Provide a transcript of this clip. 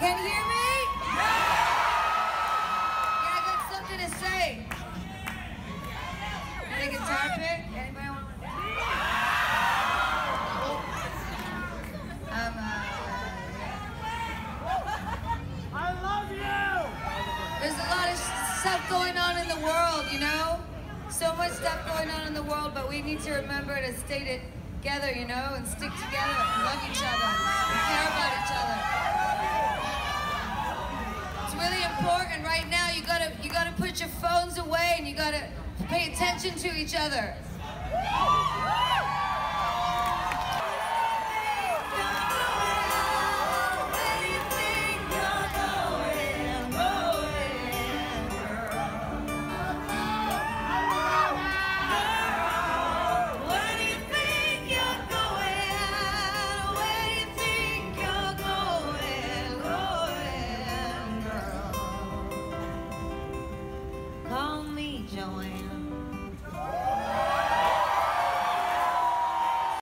Can you hear me? Yeah, I got something to say. Got a guitar pick? Anybody want one? Um, uh, I love you! There's a lot of stuff going on in the world, you know? So much stuff going on in the world, but we need to remember to stay together, you know, and stick together. Really important right now. You gotta you gotta put your phones away and you gotta pay attention to each other.